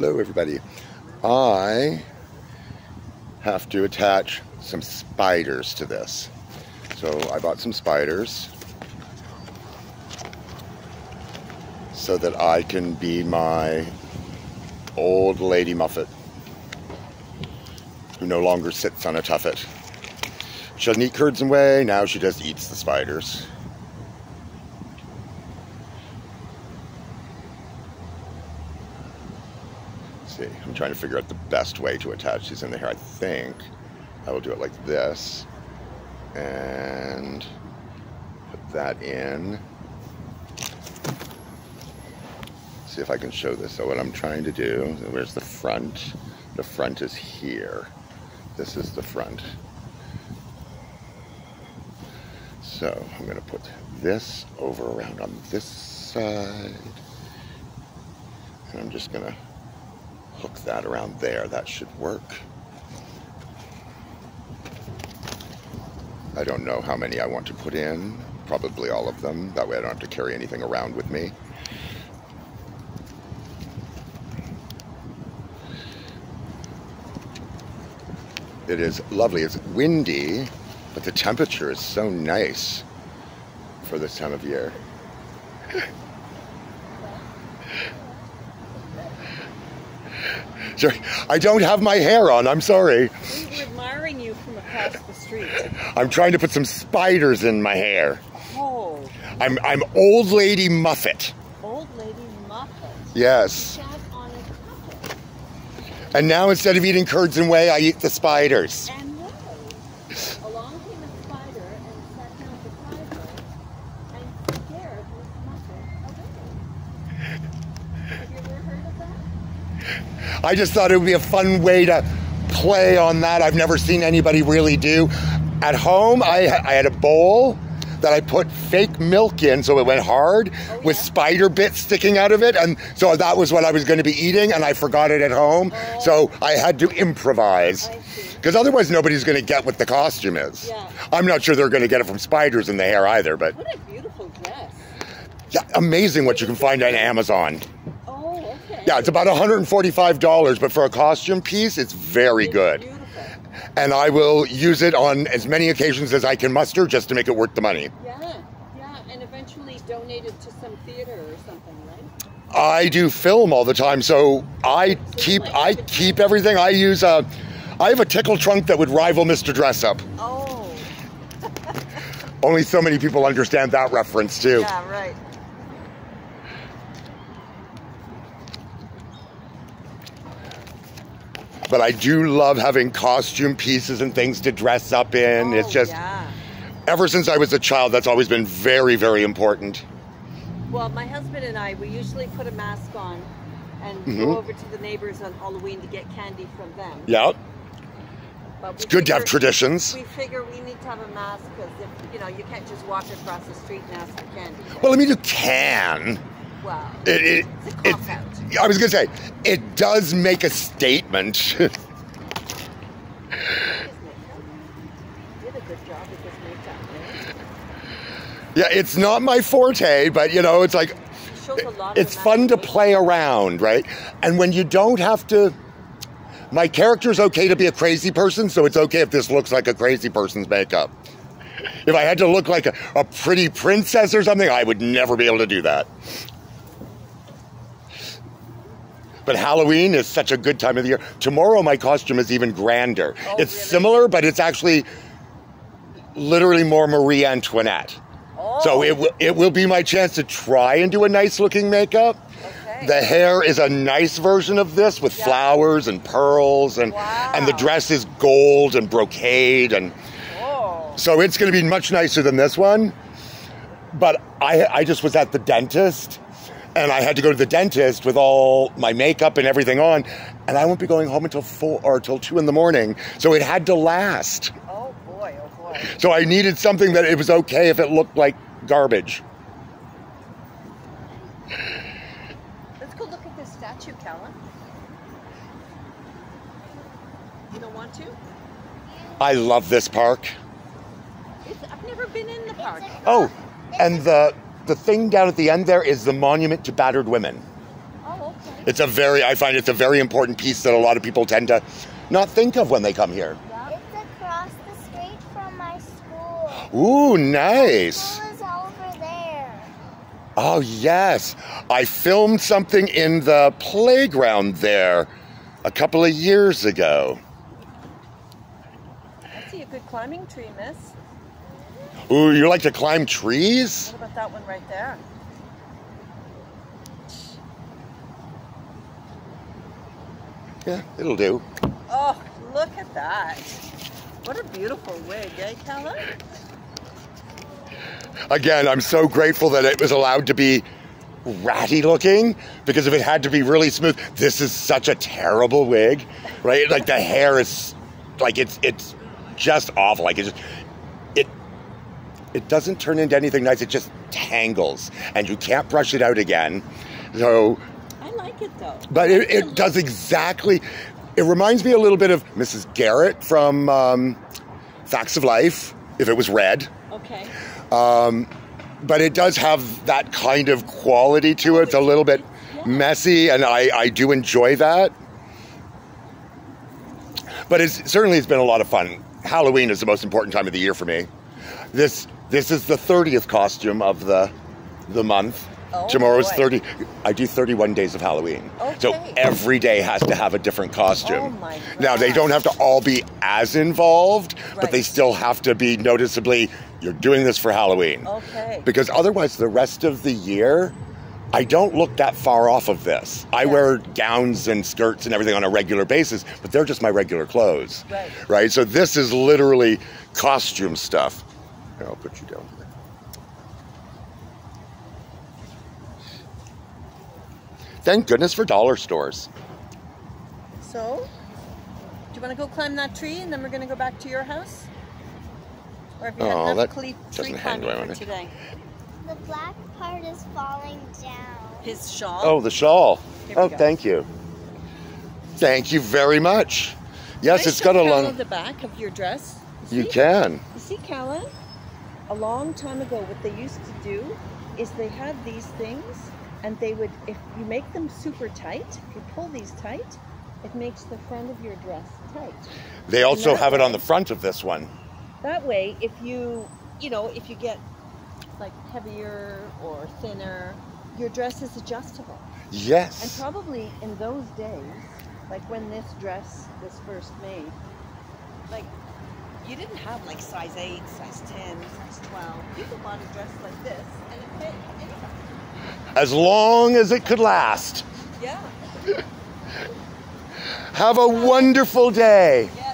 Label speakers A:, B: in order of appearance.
A: Hello, everybody. I have to attach some spiders to this. So I bought some spiders so that I can be my old lady Muffet who no longer sits on a tuffet. She doesn't eat curds and whey, now she just eats the spiders. see. I'm trying to figure out the best way to attach these in the hair. I think I will do it like this and put that in. See if I can show this. So what I'm trying to do, where's the front? The front is here. This is the front. So I'm going to put this over around on this side. And I'm just going to hook that around there. That should work. I don't know how many I want to put in. Probably all of them. That way I don't have to carry anything around with me. It is lovely. It's windy, but the temperature is so nice for this time of year. Sorry, I don't have my hair on. I'm sorry.
B: We were admiring you from across the street.
A: I'm trying to put some spiders in my hair.
B: Oh,
A: I'm I'm old lady Muffet.
B: old lady Muffet.
A: Yes.
B: Sat on a.
A: And now instead of eating curds and whey, I eat the spiders.
B: And lo, along came a spider and sat down beside her and scared Miss Muffet away. Have you ever heard of that?
A: I just thought it would be a fun way to play on that. I've never seen anybody really do. At home, I, I had a bowl that I put fake milk in so it went hard
B: Oh,
A: with
B: yeah?
A: spider bits sticking out of it. And so that was what I was going to be eating, and I forgot it at home.
B: Oh.
A: So I had to improvise. Because otherwise, nobody's going to get what the costume is.
B: Yeah.
A: I'm not sure they're going to get it from spiders in the hair either, but
B: What a beautiful dress.
A: yeah, amazing what you can find on Amazon.
B: Oh.
A: Yeah, it's about $145, but for a costume piece, it's very
B: It's
A: good.
B: Beautiful.
A: And I will use it on as many occasions as I can muster just to make it worth the money.
B: Yeah, yeah, and eventually donate it to some theater or something, right?
A: I do film all the time, so I keep I keep everything. I use a I have a tickle trunk that would rival Mr. Dressup.
B: Oh,
A: Only so many people understand that reference too.
B: yeah, right.
A: But I do love having costume pieces and things to dress up in. it's
B: Oh,
A: just
B: yeah.
A: ever since I was a child, that's always been very, very important.
B: Well, my husband and I, we usually put a mask on and
A: Mhm.
B: go over to the neighbors on Halloween to get candy from them.
A: Yeah,
B: But
A: it's good to have traditions.
B: We figure we need to have a mask because you know you can't just walk across the street and ask for candy.
A: Well, I mean you can. It, it,
B: It's a
A: it. I was gonna say it does make a statement.
B: His makeup. Did a good job with his makeup. right?
A: yeah, it's not my forte, but you know, it's like
B: It shows a lot
A: it's fun to play around, right? And when you don't have to. My character's okay to be a crazy person, so it's okay if this looks like a crazy person's makeup. If I had to look like a, a pretty princess or something, I would never be able to do that. But Halloween is such a good time of the year. Tomorrow, my costume is even grander.
B: Oh,
A: it's
B: really?
A: similar, but it's actually literally more Marie Antoinette.
B: Oh,
A: So it, oh. w- it will be my chance to try and do a nice looking makeup.
B: okay.
A: The hair is a nice version of this with
B: Yeah.
A: flowers and pearls, and and the dress is gold and brocade, and
B: oh.
A: so it's going to be much nicer than this one. But I I just was at the dentist, and I had to go to the dentist with all my makeup and everything on, and I won't be going home until four or till two in the morning. So it had to last.
B: Oh boy, oh boy.
A: So I needed something that it was okay if it looked like garbage.
B: Let's go look at this statue, Callan. You don't want to?
A: I love this park.
B: It's, I've never been in the park.
A: Oh, and the the thing down at the end there is the monument to battered women.
B: Oh, okay.
A: It's a very, I find it's a very important piece that a lot of people tend to not think of when they come here.
C: Yep.
D: It's across the street from my school.
A: Ooh, nice.
D: School is over there.
A: Oh, yes. I filmed something in the playground there a couple of years ago.
B: I see a good climbing tree, miss.
A: Ooh, you like to climb trees?
B: That one right there?
A: Yeah, it'll do.
B: Oh, look at that. What a beautiful wig, eh, Kella?
A: Again, I'm so grateful that it was allowed to be ratty looking because if it had to be really smooth, this is such a terrible wig, right? Like the hair is like it's it's just awful. Like it just it it doesn't turn into anything nice. It just tangles and you can't brush it out again. So
B: I like it though.
A: but it, it does exactly. It reminds me a little bit of Mrs. Garrett from um, Facts of Life. If it was red,
B: Okay.
A: but it does have that kind of quality to it. It's a little bit messy, and I, I do enjoy that. But it's certainly it's been a lot of fun. Halloween is the most important time of the year for me. This this is the thirtieth costume of the the month.
B: Oh,
A: Tomorrow's
B: boy.
A: thirty. I do thirty-one days of Halloween,
B: Okay.
A: so every day has to have a different costume.
B: Oh, my
A: now they don't have to all be as involved, but they still have to be noticeably. You're doing this for Halloween
B: Okay.
A: because otherwise the rest of the year I don't look that far off of this. I
B: Yeah.
A: wear gowns and skirts and everything on a regular basis, but they're just my regular clothes.
B: Right.
A: Right? So this is literally costume stuff. Here, I'll put you down here. Thank goodness for dollar stores.
B: So, do you want to go climb that tree and then we're going to go back to your house? Or have you
A: Oh,
B: had
A: that
B: enough cle- tree
A: doesn't hang
B: climbing for today?
D: The black part is falling down.
B: His shawl?
A: Oh, the shawl.
B: Here we
A: Oh,
B: go.
A: thank you. Thank you very much. Yes,
B: I
A: it's got a long.
B: the back of your dress.
A: You
B: See?
A: can.
B: You see, Calla? A long time ago, what they used to do is they had these things, and they would, if you make them super tight, if you pull these tight, it makes the front of your dress tight.
A: They also have it on the front of this one.
B: That way, if you, you know, if you get like heavier or thinner, your dress is adjustable.
A: Yes.
B: And probably in those days, like when this dress was first made, like you didn't have like size 8, size 10, size 12. People bought a dress like this and it fit anybody.
A: As long as it could last.
B: Yeah.
A: Have a wonderful day.
B: Yeah.